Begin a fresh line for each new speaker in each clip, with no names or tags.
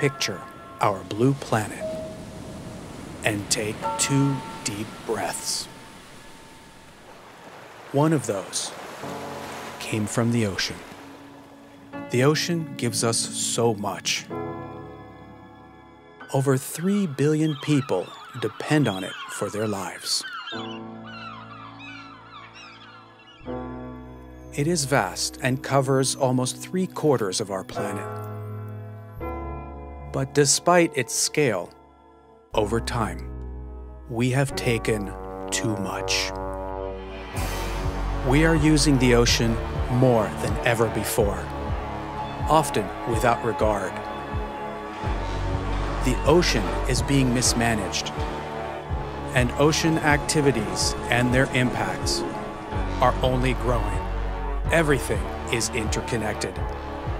picture our blue planet and take two deep breaths. One of those came from the ocean. The ocean gives us so much. Over 3 billion people depend on it for their lives. It is vast and covers almost three quarters of our planet. But despite its scale, over time, we have taken too much. We are using the ocean more than ever before, often without regard. The ocean is being mismanaged, and ocean activities and their impacts are only growing. Everything is interconnected,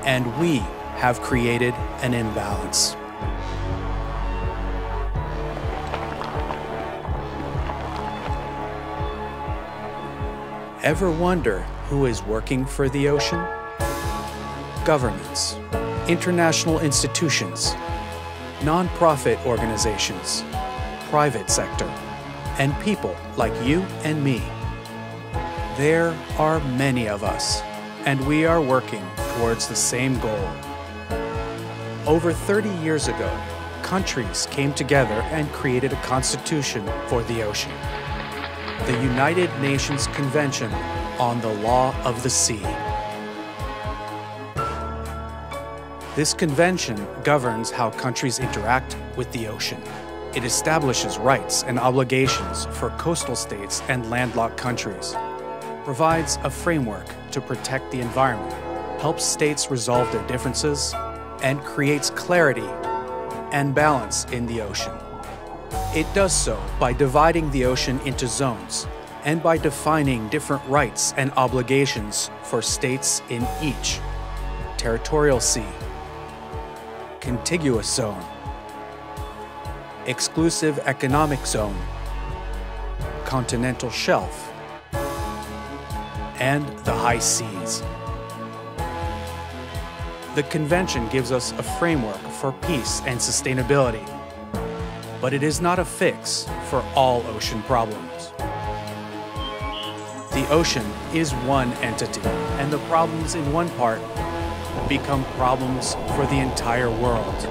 and we have created an imbalance. Ever wonder who is working for the ocean? Governments, international institutions, nonprofit organizations, private sector, and people like you and me. There are many of us, and we are working towards the same goal. Over 30 years ago, countries came together and created a constitution for the ocean the United Nations Convention on the Law of the Sea. This convention governs how countries interact with the ocean. It establishes rights and obligations for coastal states and landlocked countries, provides a framework to protect the environment, helps states resolve their differences, and creates clarity and balance in the ocean. It does so by dividing the ocean into zones and by defining different rights and obligations for states in each territorial sea, contiguous zone, exclusive economic zone, continental shelf, and the high seas. The convention gives us a framework for peace and sustainability but it is not a fix for all ocean problems. The ocean is one entity, and the problems in one part become problems for the entire world.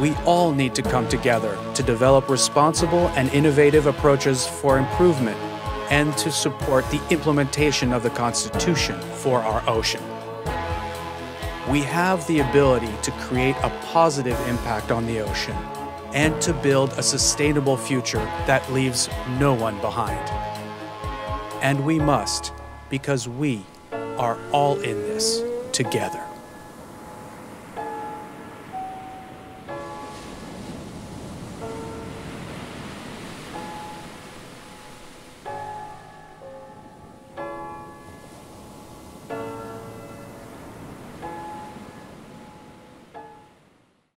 We all need to come together to develop responsible and innovative approaches for improvement and to support the implementation of the Constitution for our ocean. We have the ability to create a positive impact on the ocean and to build a sustainable future that leaves no one behind. And we must, because we are all in this together.